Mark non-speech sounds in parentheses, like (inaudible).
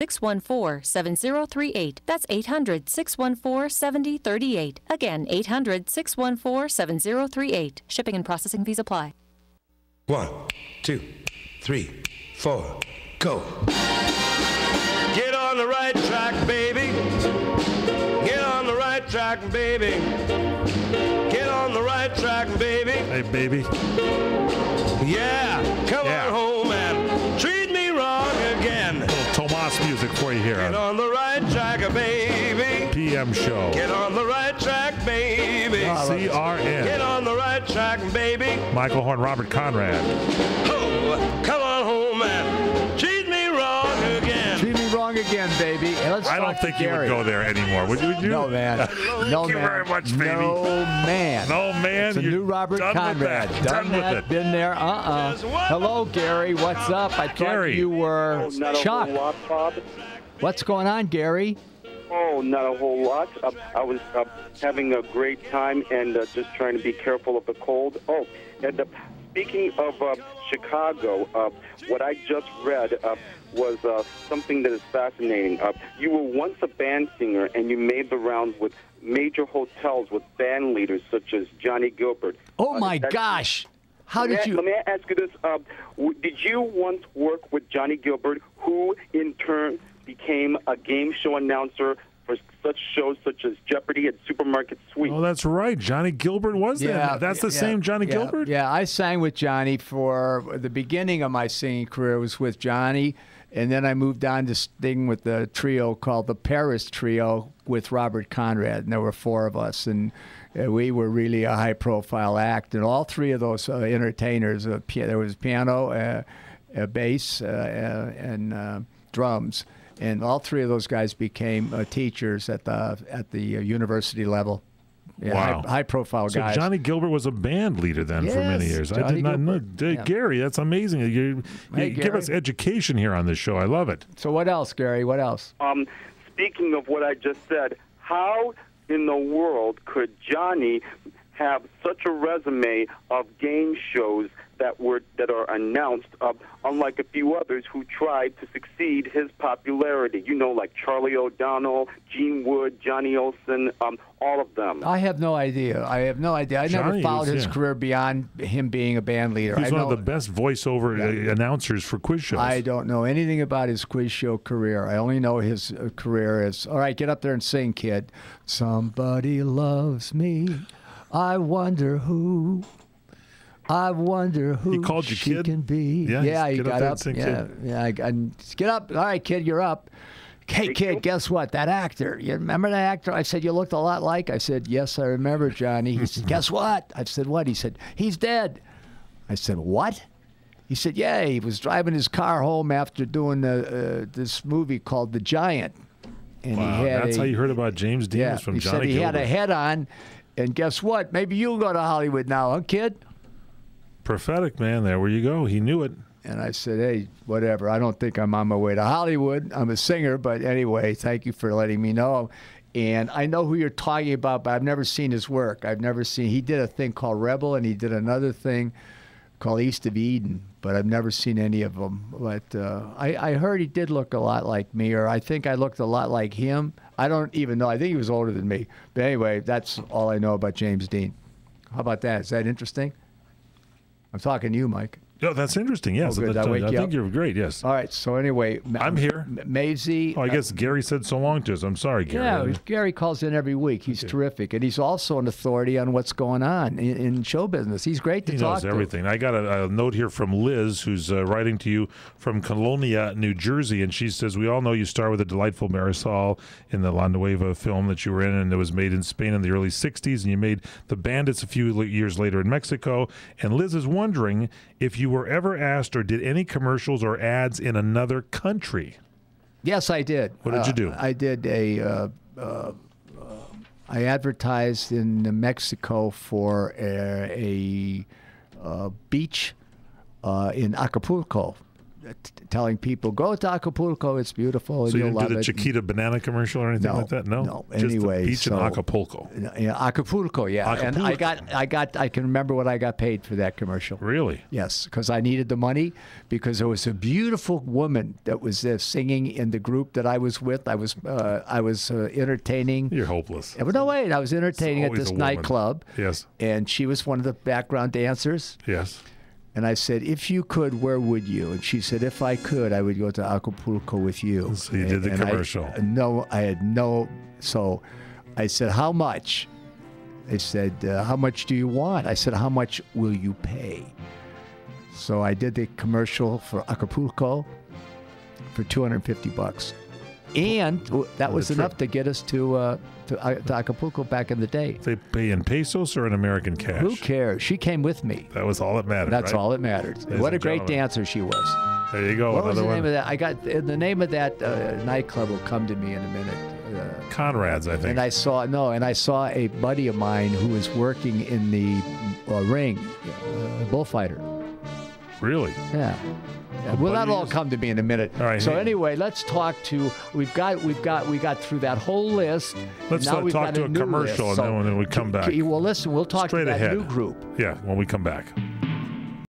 614 7038. That's 800 614 7038. Again, 800 614 7038. Shipping and processing fees apply. One, two, three, four, go. Get on the right track, baby. Get on the right track, baby. Get on the right track, baby. Hey, baby. Yeah, come Yeah. on home here Get on on the right track, baby. PM Show. Get on the right track, baby. Ah, Get CRN. on the right track, baby. Michael Horn, Robert Conrad. Oh, come on home and treat me wrong again. Treat me wrong again, baby. Hey, let's I don't think you would go there anymore. Would you? Would you? No, man. (laughs) No, Thank you man. very much, baby. No, man. No, man. It's a you're new Robert done with Conrad. that. Done Done with that. it. Been there. Uh-uh. Hello, Gary. What's up? I thought Gary. you were oh, Not a Chuck. whole lot, Bob. What's going on, Gary? Oh, not a whole lot. Uh, I was uh, having a great time and uh, just trying to be careful of the cold. Oh, and speaking of uh, Chicago, uh, what I just read uh, was uh, something that is fascinating. Uh, you were once a band singer and you made the rounds with major hotels with band leaders such as Johnny Gilbert. Oh, my gosh. How did you? Let me ask you this: w- Did you once work with Johnny Gilbert, who in turn became a game show announcer for such shows such as Jeopardy and Supermarket Sweep? Oh, that's right. Johnny Gilbert was there. That's the yeah, same Johnny yeah, Gilbert. Yeah, I sang with Johnny for the beginning of my singing career was with Johnny, and then I moved on to sing with the trio called the Paris Trio with Robert Conrad, and there were four of us, and uh, we were really a high-profile act. And all three of those uh, entertainers, uh, pi- there was piano, uh, uh, bass, uh, uh, and uh, drums. And all three of those guys became uh, teachers at the at the uh, university level. Yeah, Wow. high, profile So guys. Johnny Gilbert was a band leader then for many Yes, years. I did not know. Gilbert. Hey, Yeah. Gary, that's amazing. You, Hey, give Gary. us education here on this show. I love it. So what else, Gary? What else? Um, speaking of what I just said, how in the world could Johnny have such a resume of game shows that were that are announced, uh, unlike a few others who tried to succeed his popularity? You know, like Charlie O'Donnell, Gene Wood, Johnny Olson, um, all of them. I have no idea. I have no idea. I never followed was- his yeah. career beyond him being a band leader. He's I one know, of the best voiceover uh, announcers for quiz shows. I don't know anything about his quiz show career. I only know his uh, career as all right. Get up there and sing, kid. Somebody loves me. I wonder who. I wonder who He called you she kid? can be. Yeah, yeah. he's- He up got up. yeah, kid. yeah. I, and get up. All right, kid, you're up. Hey, kid, guess what? That actor. You remember that actor? I said you looked a lot like. I said yes, I remember, Johnny. He said, (laughs) guess what? I said what? He said he's dead. I said what? He said, "Yeah, he was driving his car home after doing the, uh, this movie called The Giant." And Wow, he had that's a, how you heard about James Dean yeah, was from he Johnny said he Gilbert. had a head on, and guess what? Maybe you'll go to Hollywood now, huh, kid? Prophetic man, there where you go. He knew it. And I said, "Hey, whatever. I don't think I'm on my way to Hollywood. I'm a singer, but anyway, thank you for letting me know." And I know who you're talking about, but I've never seen his work. I've never seen. He did a thing called Rebel, and he did another thing called East of Eden, but I've never seen any of them. But uh, I, I heard he did look a lot like me, or I think I looked a lot like him. I don't even know. I think he was older than me. But anyway, that's all I know about James Dean. How about that? Is that interesting? I'm talking to you, Mike. Oh, that's interesting. Yes, Oh, good. That- I think up? you're great. Yes, All right. So anyway, Ma- I'm here. M- Maisie. Oh, I uh, guess Gary said so long to us. I'm sorry, Gary. yeah, Gary calls in every week. He's terrific, and he's also an authority on what's going on in, in show business. He's great to He talk knows to. everything. I got a, a note here from Liz, who's uh, writing to you from Colonia, New Jersey, and she says, "We all know you star with the delightful Marisol in the La Nueva film that you were in, and it was made in Spain in the early '60s, and you made The Bandits a few years later in Mexico." And Liz is wondering if you were ever asked or did any commercials or ads in another country. Yes, I did. What did you Uh, do? I did a. Uh, uh, uh, I advertised in New Mexico for a, a uh, beach uh, in Acapulco. T- telling people go to Acapulco. It's beautiful. And So you didn't do the it. Chiquita banana commercial or anything No, like that? No, no. Just Anyway, beach in Acapulco. Yeah, Acapulco, yeah. And I got, I got, I can remember what I got paid for that commercial. Really? Yes, because I needed the money because there was a beautiful woman that was uh, singing in the group that I was with. I was, uh, I was uh, entertaining. You're hopeless. But no, wait, I was entertaining at this nightclub. Yes. And she was one of the background dancers. Yes. And I said, if you could, where would you? And she said, if I could, I would go to Acapulco with you. So you did the And I- commercial. no, I had no. So I said, how much? They said, uh, how much do you want? I said, how much will you pay? So I did the commercial for Acapulco for 250 bucks. And that was enough trip. to get us to, uh, to, uh, to Acapulco back in the day. They pay in pesos or in American cash? Who cares? She came with me. That was all that mattered. That's right? all that mattered. Ladies what a great gentlemen. dancer she was. There you go. What was the another name of that? I got the name of that uh, nightclub will come to me in a minute. Uh, Conrad's, I think. and I saw no, and I saw a buddy of mine who was working in the uh, ring, uh, bullfighter. really? Yeah. Well, that'll all come to me in a minute. All right, so hey. anyway, let's talk to. We've got we've got we got through that whole list. Let's now talk to a new commercial list. and then when we come back. Well, listen, we'll talk Straight to that ahead. new group. Yeah, when we come back.